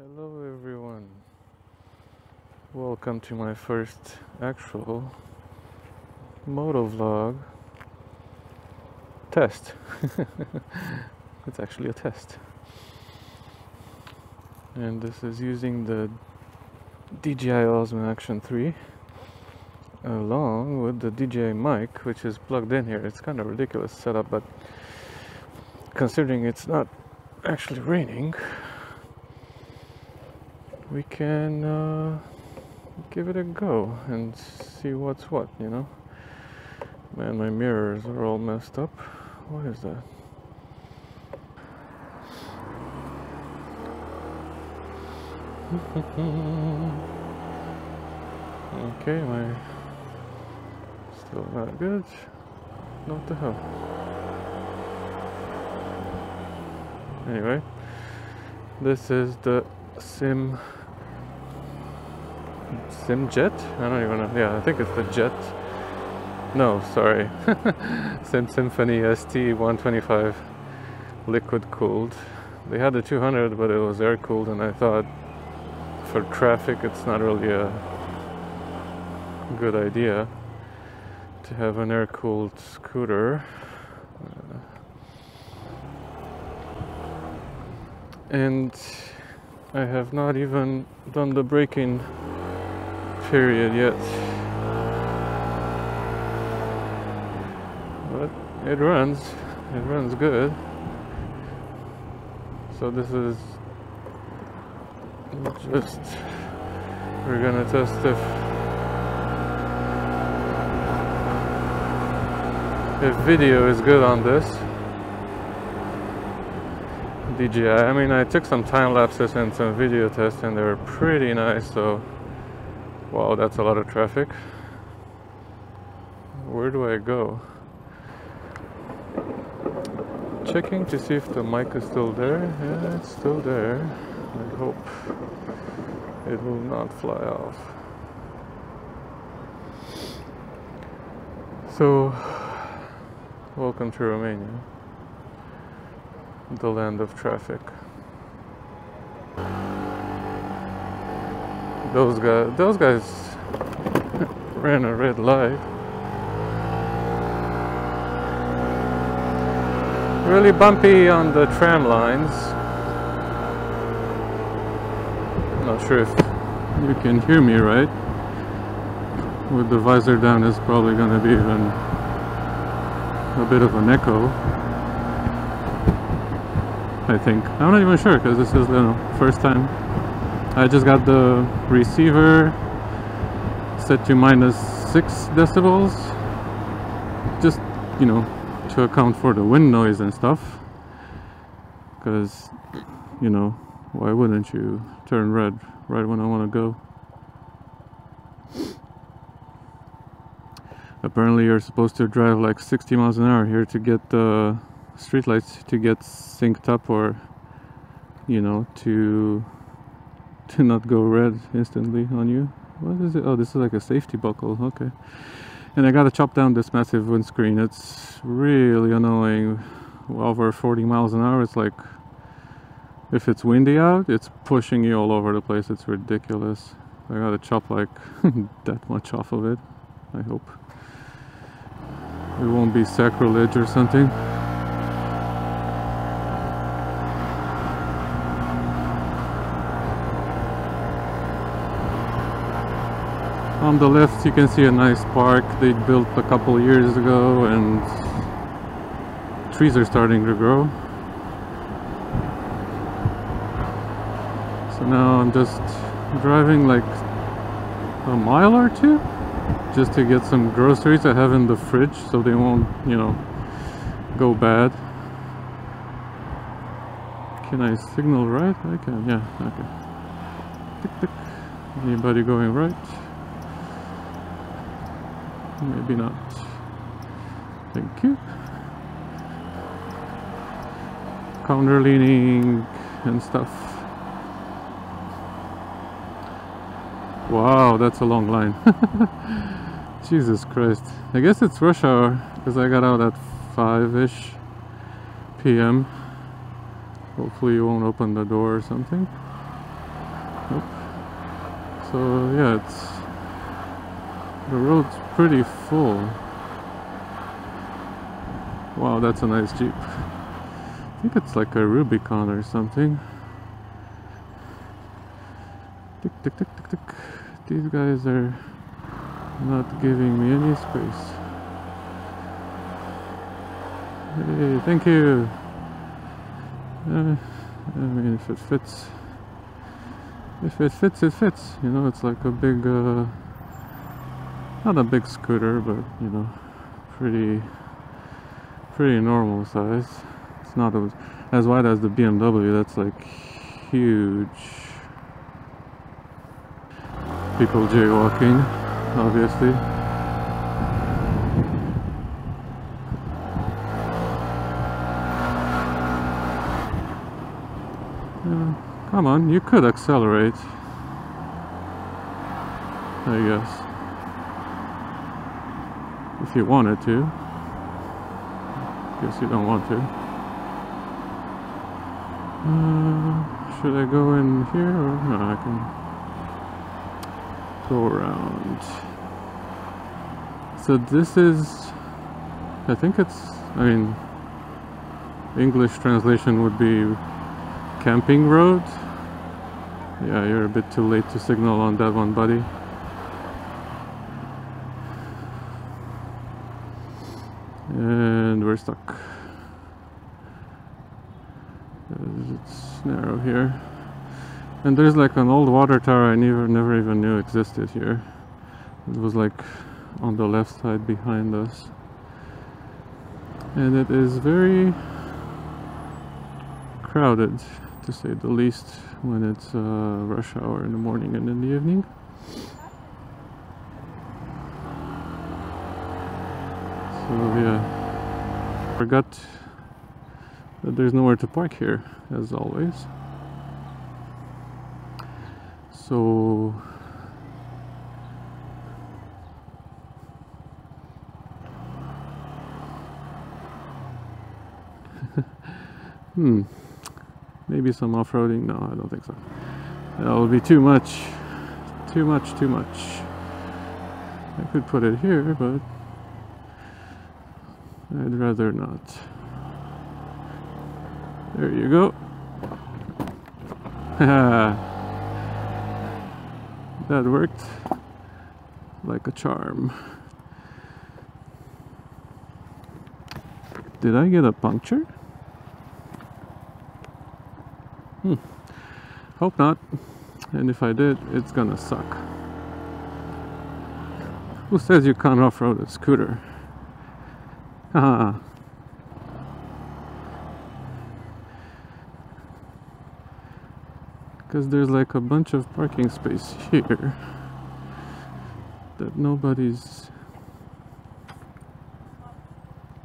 Hello everyone. Welcome to my first actual moto vlog test. it's actually a test. And this is using the DJI Osmo Action 3 along with the DJI mic which is plugged in here. It's kind of ridiculous setup but considering it's not actually raining we can uh, give it a go and see what's what, you know. Man, my mirrors are all messed up. What is that? okay, my still not good. What the hell? Anyway, this is the SYM Simjet? I don't even know. Yeah, I think it's the Jet. No, sorry. SYM Symphony ST 125 liquid cooled. They had the 200, but it was air cooled, and I thought for traffic it's not really a good idea to have an air cooled scooter. Uh, and I have not even done the braking period yet. But it runs, it runs good. So this is just, we're gonna test if if video is good on this. DJI. I mean, I took some time lapses and some video tests, and they were pretty nice. So, wow, that's a lot of traffic. Where do I go? Checking to see if the mic is still there. Yeah, it's still there. I hope it will not fly off. So, welcome to Romania the land of traffic. Those guys, those guys ran a red light. Really bumpy on the tram lines. Not sure if you can hear me right. With the visor down, it's probably going to be even a bit of an echo. I think. I'm not even sure because this is the first time. I just got the receiver set to minus 6 decibels. Just, you know, to account for the wind noise and stuff. Because, you know, why wouldn't you turn red right when I want to go? Apparently you're supposed to drive like 60 miles an hour here to get the streetlights to get synced up or you know to to not go red instantly on you? What is it? Oh this is like a safety buckle. Okay. And I gotta chop down this massive windscreen. It's really annoying. Over 40 miles an hour it's like if it's windy out it's pushing you all over the place. It's ridiculous. I gotta chop like that much off of it I hope. It won't be sacrilege or something on the left you can see a nice park they built a couple years ago and trees are starting to grow so now I'm just driving like a mile or two just to get some groceries I have in the fridge so they won't you know go bad can I signal right? I can, yeah, okay. Anybody going right? Maybe not. Thank you. Counter leaning and stuff. Wow, that's a long line. Jesus Christ. I guess it's rush hour because I got out at 5-ish p.m. Hopefully you won't open the door or something. Nope. So yeah, it's the road's pretty full. Wow, that's a nice Jeep. I think it's like a Rubicon or something. Tick, tick, tick, tick, tick. These guys are not giving me any space. Hey, thank you. Uh, I mean, if it fits, if it fits, it fits. You know, it's like a big, uh, not a big scooter, but you know, pretty, pretty normal size. It's not as, as wide as the BMW. That's like huge. People jaywalking, obviously. Uh, come on, you could accelerate. I guess. If you wanted to. Guess you don't want to. Uh, should I go in here or no? I can go around. So this is, I think it's, I mean, English translation would be camping road. Yeah, you're a bit too late to signal on that one, buddy. And we're stuck. It's narrow here. And there's like an old water tower I never, never even knew existed here. It was like on the left side behind us. And it is very crowded, to say the least, when it's uh, rush hour in the morning and in the evening. So yeah, forgot that there's nowhere to park here, as always. So hmm, maybe some off-roading. No, I don't think so. That will be too much, too much, too much. I could put it here, but I'd rather not. There you go. that worked like a charm. Did I get a puncture? Hmm. Hope not. And if I did, it's gonna suck. Who says you can't off-road a scooter? Uh-huh. Because there's like a bunch of parking space here that nobody's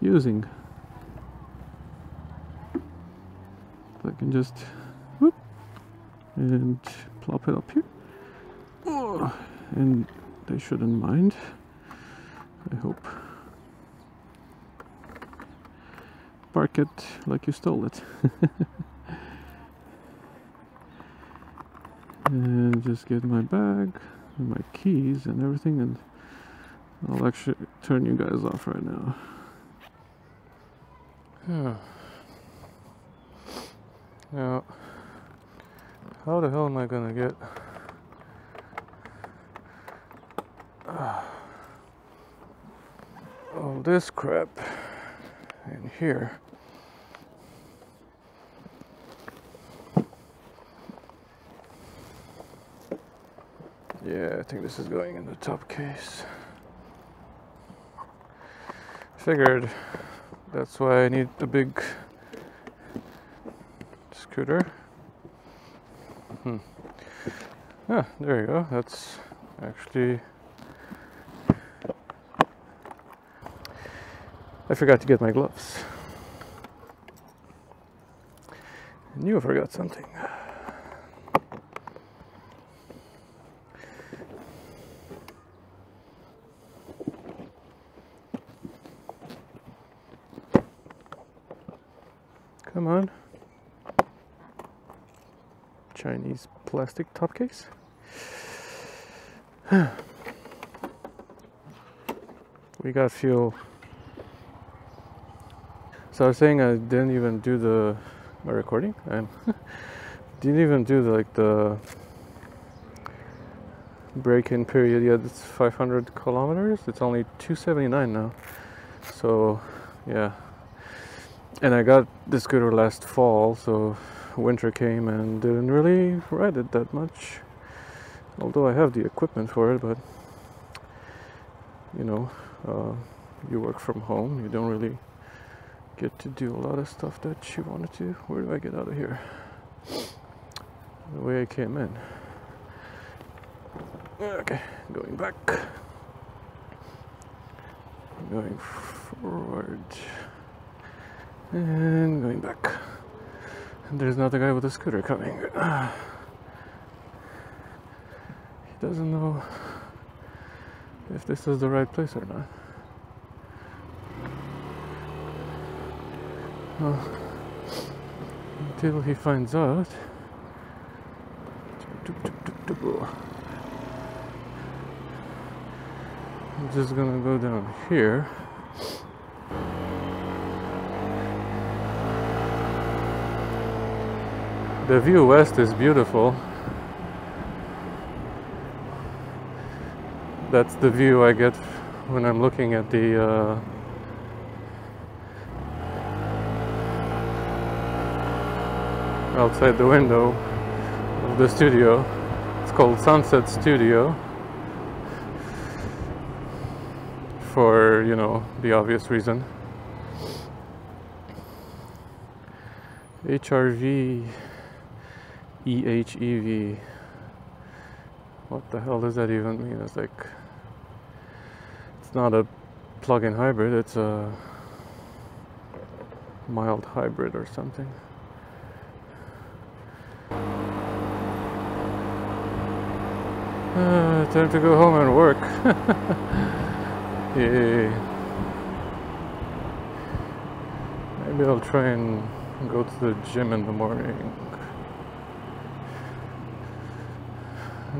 using. I can just whoop and plop it up here. And they shouldn't mind. I hope. Park it like you stole it. and just get my bag and my keys and everything and I'll actually turn you guys off right now. Yeah. Now, how the hell am I gonna get all this crap in here? Yeah, I think this is going in the top case. Figured that's why I need the big scooter. Hmm. Ah, there you go. That's actually. I forgot to get my gloves. I knew I forgot something. Come on. Chinese plastic top case. we got fuel. So I was saying I didn't even do the my recording and didn't even do the, like the break-in period yet. It's 500 kilometers. It's only 279 now. So yeah. And I got this scooter last fall, so winter came and didn't really ride it that much. Although I have the equipment for it, but you know, uh, you work from home, you don't really get to do a lot of stuff that she wanted to. Where do I get out of here? The way I came in. Okay, going back. Going forward. And going back. And there's another guy with a scooter coming. he doesn't know if this is the right place or not. Well, until he finds out. I'm just gonna go down here. The view west is beautiful. That's the view I get when I'm looking at the uh, outside the window of the studio. It's called Sunset Studio for, you know, the obvious reason. HRV EHEV. What the hell does that even mean? It's like, it's not a plug in hybrid, it's a mild hybrid or something. Uh, time to go home and work. Maybe I'll try and go to the gym in the morning.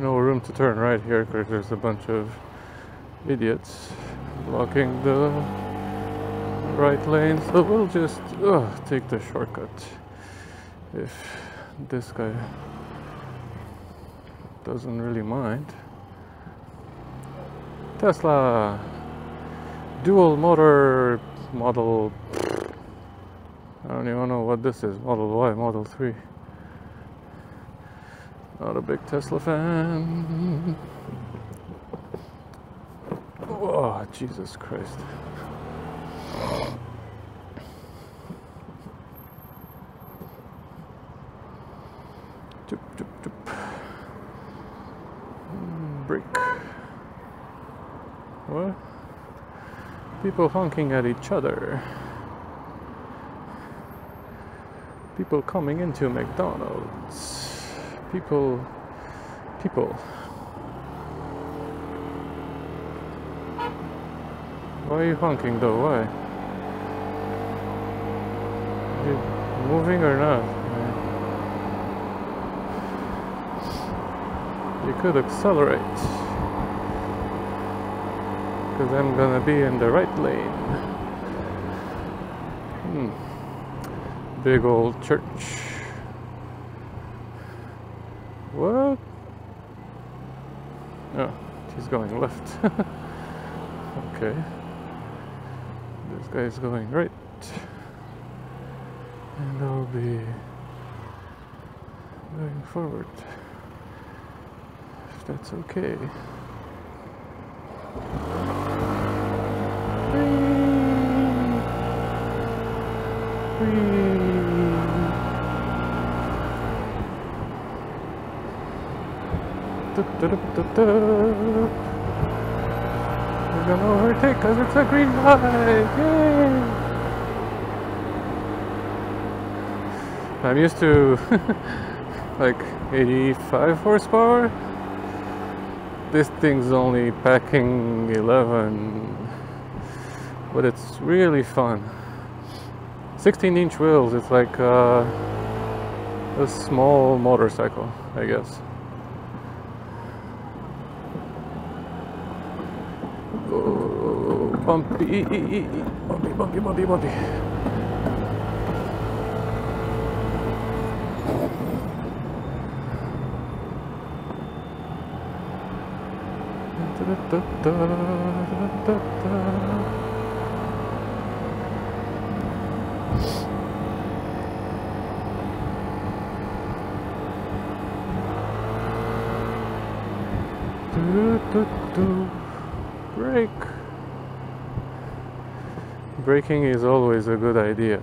no room to turn right here because there's a bunch of idiots blocking the right lane so we'll just uh, take the shortcut if this guy doesn't really mind Tesla dual motor model I don't even know what this is model Y model 3 not a big Tesla fan. Oh, Jesus Christ. People honking at each other. People coming into McDonald's. People people. Why are you honking though? Why? Are you moving or not? You could accelerate because I'm gonna be in the right lane hmm. big old church what? Oh, she's going left. okay. This guy's going right. And I'll be going forward. If that's okay. We're gonna overtake because it's a green light! Yay! I'm used to like 85 horsepower. This thing's only packing 11, but it's really fun. 16 inch wheels, it's like uh, a small motorcycle, I guess. Oh, bumpy, bumpy, bumpy, bumpy, bumpy. Da, da, da, Brake. Braking is always a good idea.